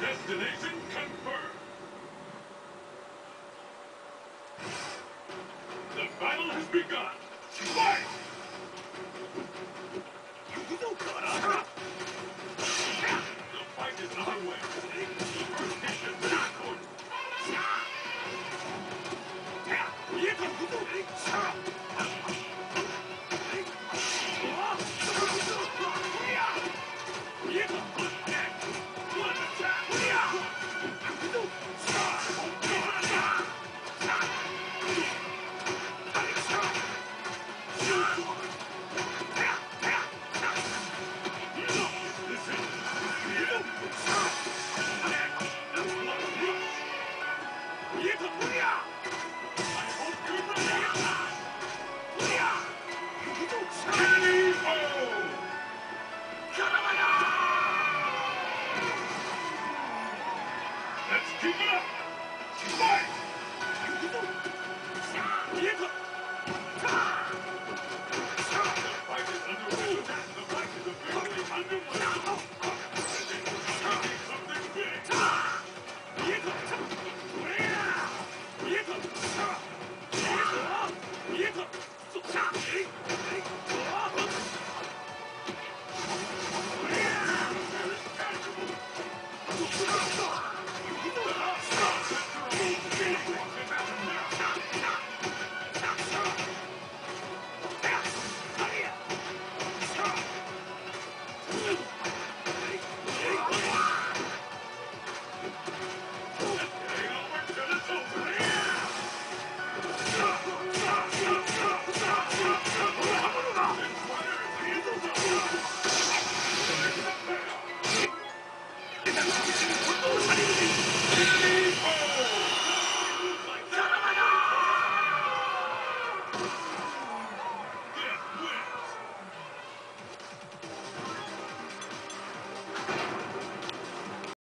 Destination confirmed. The battle has begun. Fight! You don't got us. The fight is underway. Keep it up! Fight!